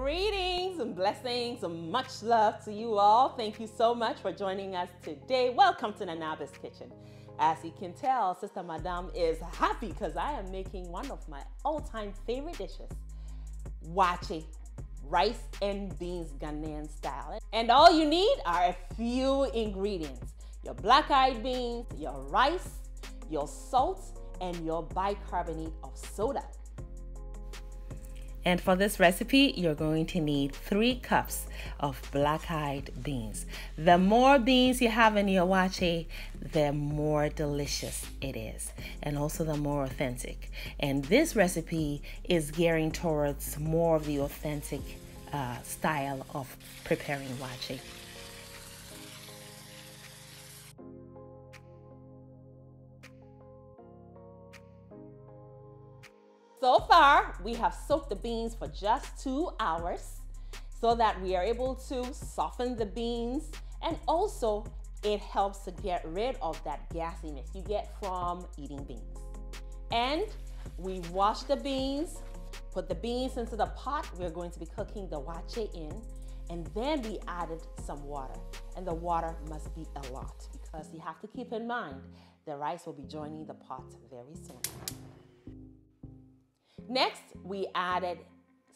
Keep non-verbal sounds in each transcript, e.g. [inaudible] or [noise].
Greetings and blessings and much love to you all. Thank you so much for joining us today. Welcome to Nanaaba's Kitchen. As you can tell, Sister Madame is happy because I am making one of my all-time favorite dishes, waakye, rice and beans Ghanaian style. And all you need are a few ingredients. Your black-eyed beans, your rice, your salt, and your bicarbonate of soda. And for this recipe, you're going to need three cups of black-eyed beans. The more beans you have in your waakye, the more delicious it is, and also the more authentic. And this recipe is gearing towards more of the authentic uh, style of preparing waakye. So far, we have soaked the beans for just two hours so that we are able to soften the beans and also it helps to get rid of that gassiness you get from eating beans. And we wash the beans, put the beans into the pot we're going to be cooking the waakye in, and then we added some water. And the water must be a lot because you have to keep in mind the rice will be joining the pot very soon. Next, we added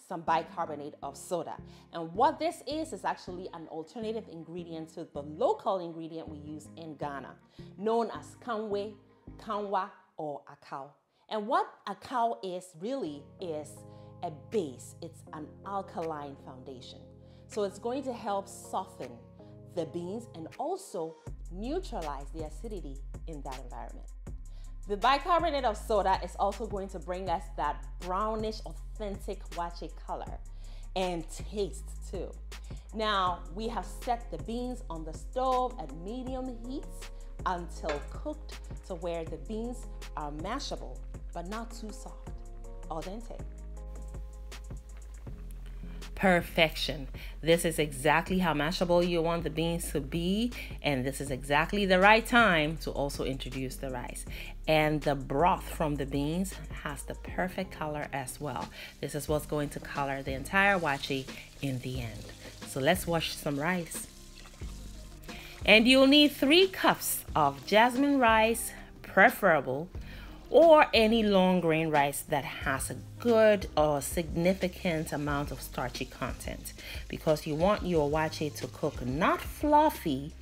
some bicarbonate of soda. And what this is, is actually an alternative ingredient to the local ingredient we use in Ghana, known as kanwe, kanwa, or akao. And what akao is really is a base. It's an alkaline foundation. So it's going to help soften the beans and also neutralize the acidity in that environment. The bicarbonate of soda is also going to bring us that brownish, authentic waakye color and taste too. Now, we have set the beans on the stove at medium heat until cooked to where the beans are mashable, but not too soft, al dente perfection. This is exactly how mashable you want the beans to be, and this is exactly the right time to also introduce the rice. And the broth from the beans has the perfect color as well. This is what's going to color the entire waakye in the end. So let's wash some rice. And you'll need three cups of jasmine rice, preferable or any long grain rice that has a good or significant amount of starchy content because you want your waakye to cook not fluffy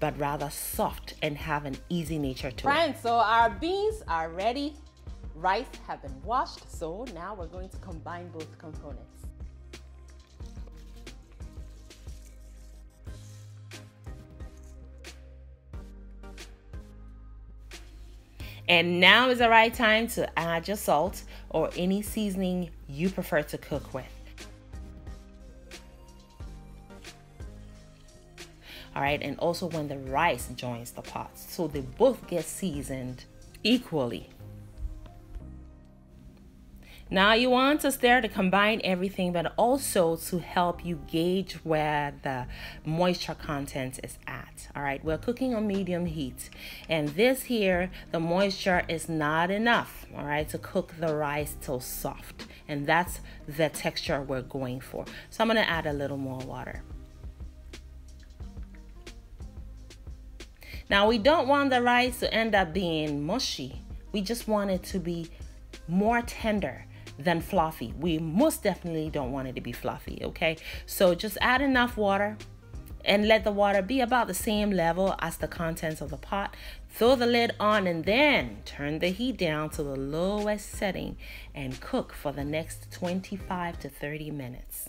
but rather soft and have an easy nature to Friends, it. so our beans are ready. Rice have been washed, so now we're going to combine both components. And now is the right time to add your salt or any seasoning you prefer to cook with. All right, and also when the rice joins the pot, so they both get seasoned equally. Now you want us there to combine everything, but also to help you gauge where the moisture content is at. All right, we're cooking on medium heat, and this here, the moisture is not enough, all right, to cook the rice till soft, and that's the texture we're going for. So I'm gonna add a little more water. Now we don't want the rice to end up being mushy. We just want it to be more tender than fluffy. We most definitely don't want it to be fluffy, okay? So just add enough water and let the water be about the same level as the contents of the pot. Throw the lid on and then turn the heat down to the lowest setting and cook for the next 25 to 30 minutes.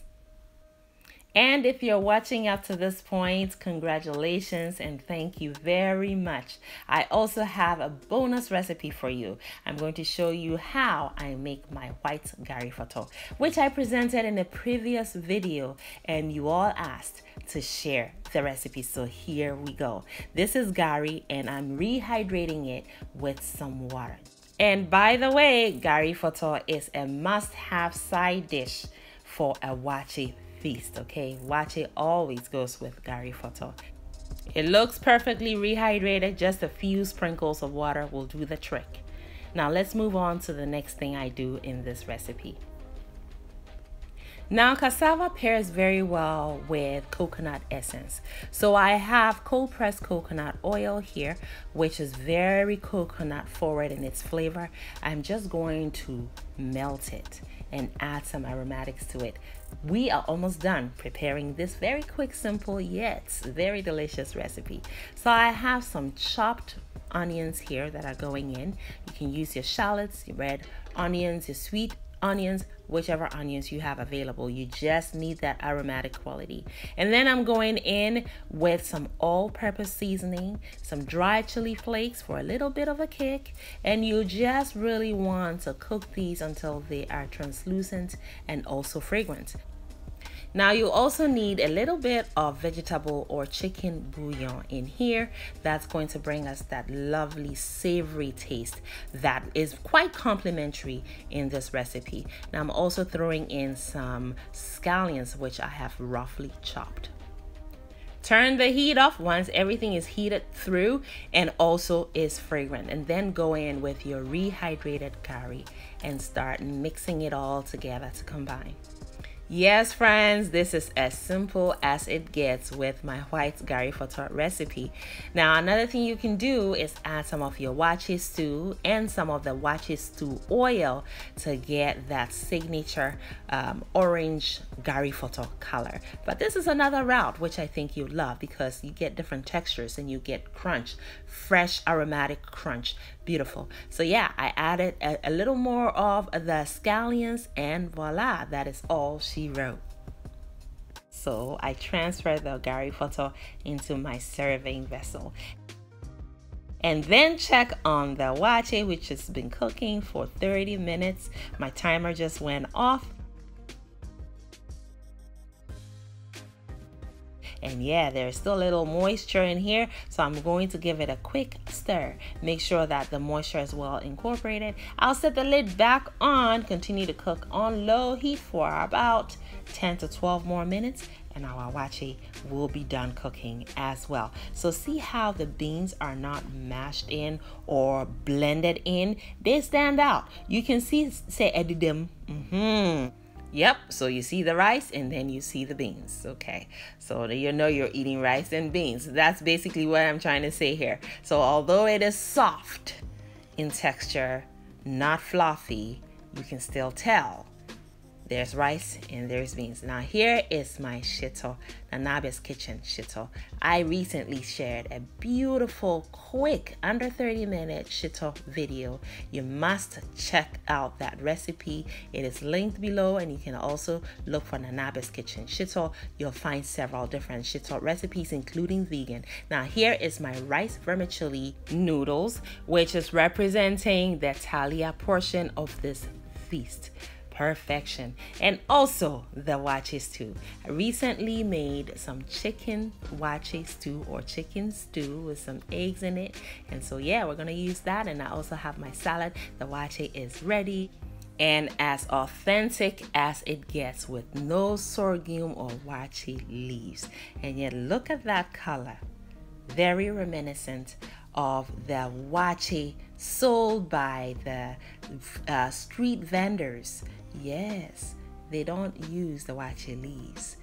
And if you're watching up to this point, congratulations and thank you very much. I also have a bonus recipe for you. I'm going to show you how I make my white gari foto, which I presented in a previous video and you all asked to share the recipe. So here we go. This is gari and I'm rehydrating it with some water. And by the way, gari foto is a must-have side dish for a waakye feast, okay? Waakye always goes with gari foto. It looks perfectly rehydrated, just a few sprinkles of water will do the trick. Now let's move on to the next thing I do in this recipe. Now, cassava pairs very well with coconut essence. So I have cold pressed coconut oil here, which is very coconut forward in its flavor. I'm just going to melt it and add some aromatics to it. We are almost done preparing this very quick, simple, yet very delicious recipe. So I have some chopped onions here that are going in. You can use your shallots, your red onions, your sweet onions, whichever onions you have available. You just need that aromatic quality. And then I'm going in with some all-purpose seasoning, some dry chili flakes for a little bit of a kick. And you just really want to cook these until they are translucent and also fragrant. Now you also need a little bit of vegetable or chicken bouillon in here. That's going to bring us that lovely savory taste that is quite complimentary in this recipe. Now I'm also throwing in some scallions which I have roughly chopped. Turn the heat off once everything is heated through and also is fragrant. And then go in with your rehydrated gari and start mixing it all together to combine. Yes, friends, this is as simple as it gets with my white Gari Foto recipe. Now, another thing you can do is add some of your waakye stew and some of the waakye stew oil to get that signature um, orange Gari Foto color. But this is another route which I think you love because you get different textures and you get crunch, fresh aromatic crunch. Beautiful. So yeah, I added a, a little more of the scallions and voila, that is all she wrote. So I transferred the Gari Foto into my serving vessel. And then check on the waakye, which has been cooking for 30 minutes. My timer just went off and yeah there's still a little moisture in here so I'm going to give it a quick stir make sure that the moisture is well incorporated I'll set the lid back on continue to cook on low heat for about 10 to 12 more minutes and our waakye will be done cooking as well. So see how the beans are not mashed in or blended in. They stand out. You can see, say, edidim. Mm-hmm. Yep, so you see the rice and then you see the beans. Okay, so you know you're eating rice and beans. That's basically what I'm trying to say here. So although it is soft in texture, not fluffy, you can still tell there's rice and there's beans. Now here is my shito, Nanaaba's Kitchen shito. I recently shared a beautiful, quick, under 30 minute shito video. You must check out that recipe. It is linked below and you can also look for Nanaaba's Kitchen shito. You'll find several different shito recipes, including vegan. Now here is my rice vermicelli noodles, which is representing the Talia portion of this feast perfection. And also the waakye stew. I recently made some chicken waakye stew or chicken stew with some eggs in it. And so yeah, we're gonna use that. And I also have my salad. The waakye is ready and as authentic as it gets with no sorghum or waakye leaves. And yet look at that color. Very reminiscent of the waakye sold by the uh, street vendors Yes, they don't use the waakye leaves.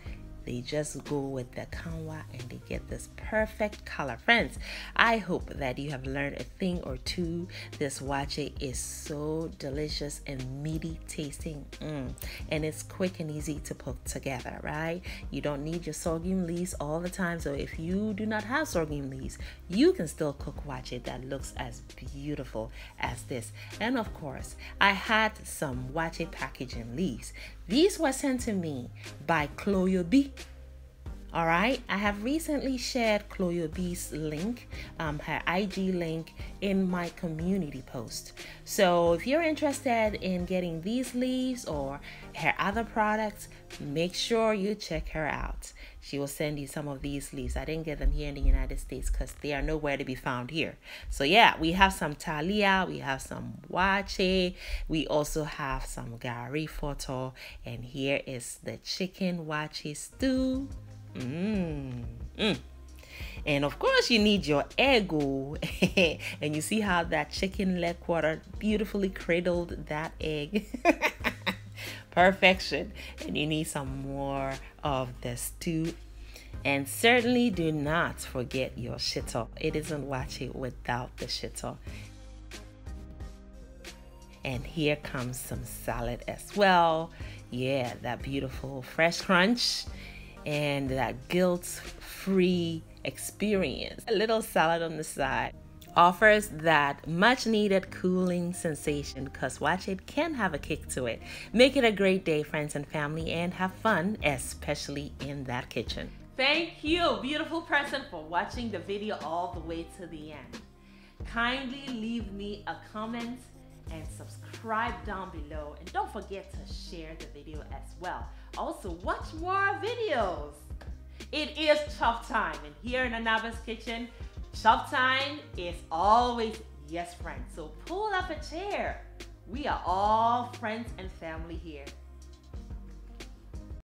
They just go with the kanwa and they get this perfect color. Friends, I hope that you have learned a thing or two. This waakye is so delicious and meaty tasting. Mm. And it's quick and easy to put together, right? You don't need your sorghum leaves all the time. So if you do not have sorghum leaves, you can still cook waakye that looks as beautiful as this. And of course, I had some waakye packaging leaves. These were sent to me by Chloe B. All right, I have recently shared Chloe B's link, um, her IG link, in my community post. So if you're interested in getting these leaves or her other products, make sure you check her out. She will send you some of these leaves. I didn't get them here in the United States because they are nowhere to be found here. So yeah, we have some Talia, we have some Waakye, we also have some Gari Foto, and here is the chicken Waakye stew. Mmm. Mm. And of course, you need your ego. [laughs] and you see how that chicken leg quarter beautifully cradled that egg. [laughs] perfection. And you need some more of the stew. And certainly do not forget your shito. It isn't waakye without the shito. And here comes some salad as well. Yeah, that beautiful fresh crunch and that guilt free experience. A little salad on the side offers that much needed cooling sensation because waakye can have a kick to it. Make it a great day, friends and family, and have fun, especially in that kitchen. Thank you, beautiful person, for watching the video all the way to the end. Kindly leave me a comment and subscribe down below. And don't forget to share the video as well. Also, watch more videos. It is chop time, and here in Anaba's kitchen, chop time is always yes, friends. So pull up a chair. We are all friends and family here.